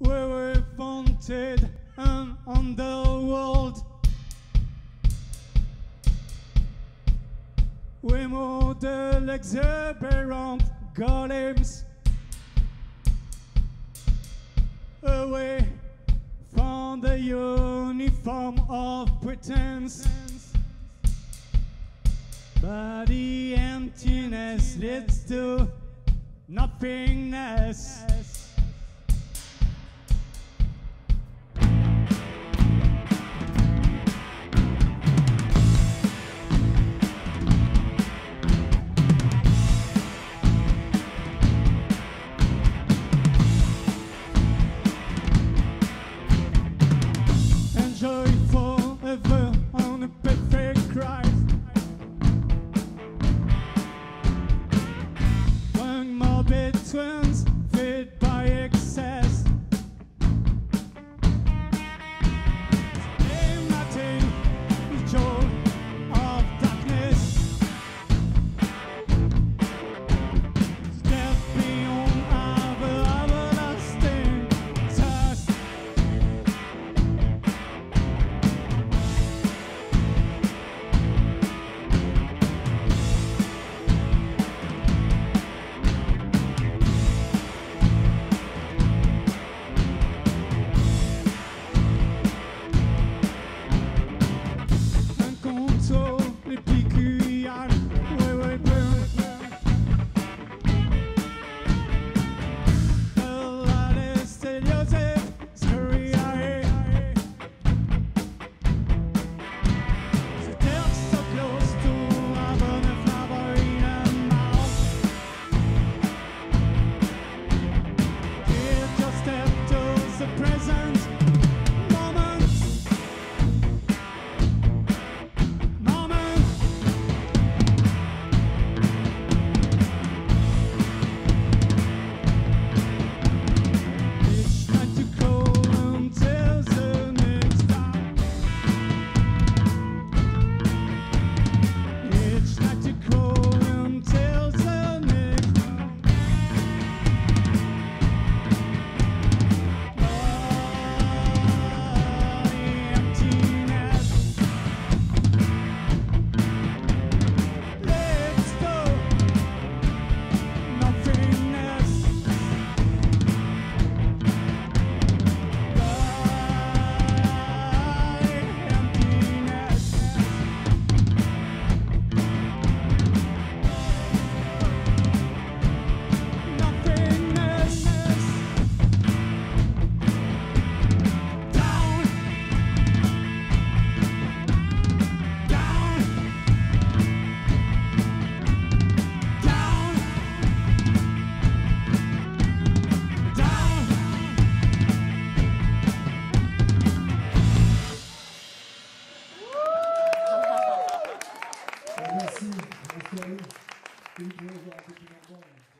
We were wanted and on the world. We moved the exuberant golems away from the uniform of pretense. But the emptiness leads to nothingness. Merci. Merci à vous. À